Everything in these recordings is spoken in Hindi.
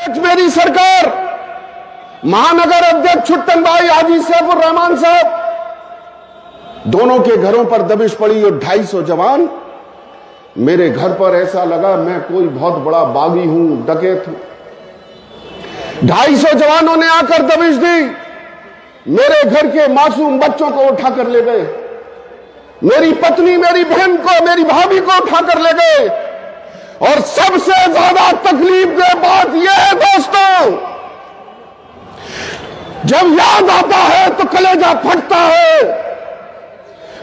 मेरी सरकार, महानगर अध्यक्ष छुट्टन भाई हाजी सैफुर रहमान साहब, दोनों के घरों पर दबिश पड़ी और ढाई सौ जवान। मेरे घर पर ऐसा लगा मैं कोई बहुत बड़ा बागी हूँ, डकैत हूँ। ढाई सौ जवानों ने आकर दबिश दी। मेरे घर के मासूम बच्चों को उठाकर ले गए। मेरी पत्नी, मेरी बहन को, मेरी भाभी को उठाकर ले गए। और सबसे ज़्यादा तकलीफ़ की बात यह है दोस्तों, जब याद आता है तो कलेजा फटता है।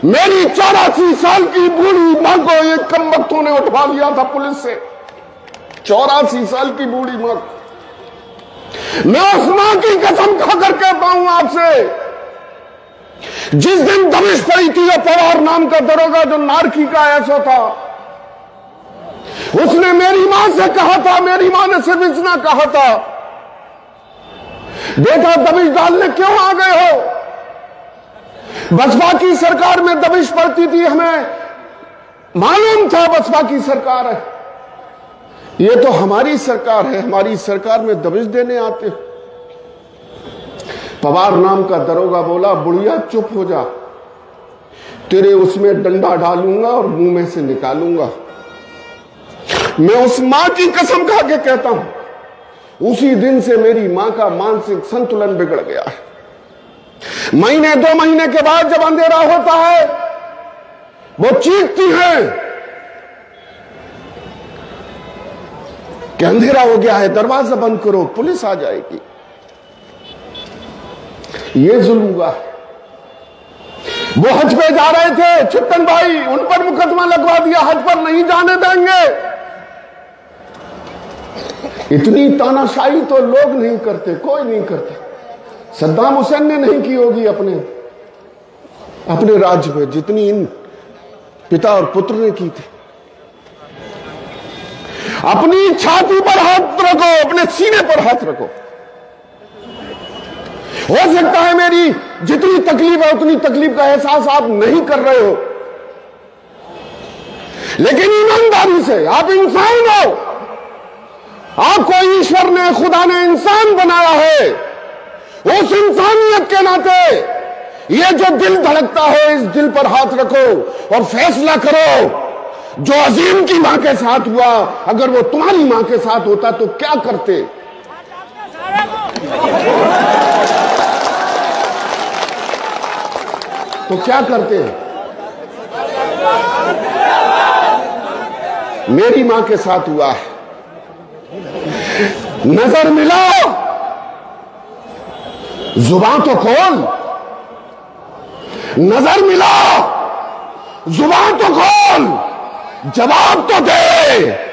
मेरी चौरासी साल की बूढ़ी माँ को ये कम वक्तों ने उठवा लिया था पुलिस से। चौरासी साल की बूढ़ी माँ मैं उस माँ की कसम खाकर कहता हूँ आपसे, जिस दिन दबिश पड़ी थी पवार नाम का दरोगा जो नारकी का ऐसा था उसने मेरी माँ से कहा था, मेरी माँ ने सिर्फ़ इतना कहा था। बेटा, दबिश डालने क्यों आ गए हो? बसपा की सरकार में दबिश पड़ती थी हमें। मालूम था बसपा की सरकार है। ये तो हमारी सरकार है, हमारी सरकार में दबिश देने आते पवार नाम का दरोगा बोला, बुढ़िया, चुप हो जा। तेरे उसमें डंडा डालूँगा और मुँह में से निकालूँगा। मैं उस माँ की कसम खा के कहता हूँ, उसी दिन से मेरी माँ का मानसिक संतुलन बिगड़ गया है। महीने, दो महीने के बाद जब अंधेरा होता है, वो चीखती है कि अंधेरा हो गया है, दरवाज़ा बंद करो, पुलिस आ जाएगी। ये जुल्म हुआ वो हज पे जा रहे थे छुट्टन भाई, उन पर मुकदमा लगवा दिया, हज पर नहीं जाने देंगे। इतनी तानाशाही तो लोग नहीं करते, कोई नहीं करते। सद्दाम हुसैन ने नहीं की होगी अपने अपने राज्य में जितनी इन पिता और पुत्र ने की थी। अपनी छाती पर हाथ रखो, अपने सीने पर हाथ रखो। हो सकता है मेरी जितनी तकलीफ़ है, उतनी तकलीफ़ का एहसास आप नहीं कर रहे हो। लेकिन ईमानदारी से आप इंसान हो। आपको ईश्वर ने, खुदा ने इंसान बनाया है। उस इंसानियत के नाते ये जो दिल धड़कता है, इस दिल पर हाथ रखो और फैसला करो। जो अजीम की माँ के साथ हुआ, अगर वो तुम्हारी माँ के साथ होता तो क्या करते? तो क्या करते? मेरी माँ के साथ हुआ है। नज़र मिला। ज़ुबान तो खोल। नज़र मिला। ज़ुबान तो खोल। जवाब तो दे।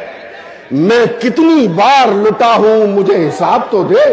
मैं कितनी बार लुटा हूँ, मुझे हिसाब तो दे।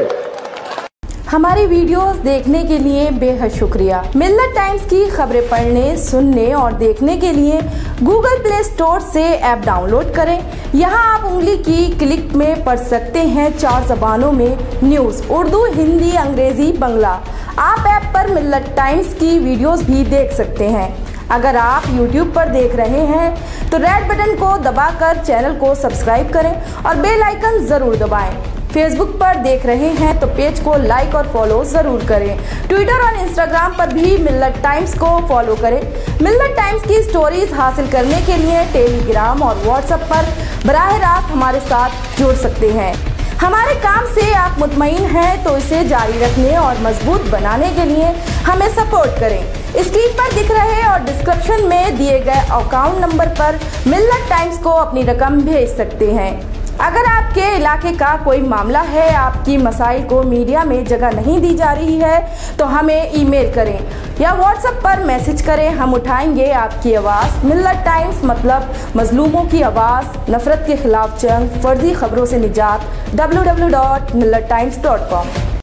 हमारी वीडियोस देखने के लिए बेहद शुक्रिया। मिल्लत टाइम्स की खबरें पढ़ने, सुनने और देखने के लिए गूगल प्ले स्टोर से ऐप डाउनलोड करें। यहाँ आप उंगली की क्लिक में पढ़ सकते हैं चार जबानों में न्यूज़, उर्दू, हिंदी, अंग्रेज़ी, बंगला। आप ऐप पर मिल्लत टाइम्स की वीडियोस भी देख सकते हैं। अगर आप YouTube पर देख रहे हैं तो रेड बटन को दबाकर चैनल को सब्सक्राइब करें और बेल आइकन ज़रूर दबाएँ। फेसबुक पर देख रहे हैं तो पेज को लाइक और फॉलो ज़रूर करें। ट्विटर और इंस्टाग्राम पर भी मिल्लत टाइम्स को फॉलो करें। मिल्लत टाइम्स की स्टोरीज हासिल करने के लिए टेलीग्राम और व्हाट्सएप पर बरह रास्त हमारे साथ जुड़ सकते हैं। हमारे काम से आप मुतमिन हैं तो इसे जारी रखने और मज़बूत बनाने के लिए हमें सपोर्ट करें। स्क्रीन पर दिख रहे और डिस्क्रिप्शन में दिए गए अकाउंट नंबर पर मिल्लत टाइम्स को अपनी रकम भेज सकते हैं। अगर आपके इलाके का कोई मामला है, आपकी मसाइल को मीडिया में जगह नहीं दी जा रही है तो हमें ईमेल करें या व्हाट्सएप पर मैसेज करें। हम उठाएँगे आपकी आवाज़। मिल्लत टाइम्स मतलब मजलूमों की आवाज़, नफरत के खिलाफ जंग, फर्जी खबरों से निजात। डब्ल्यू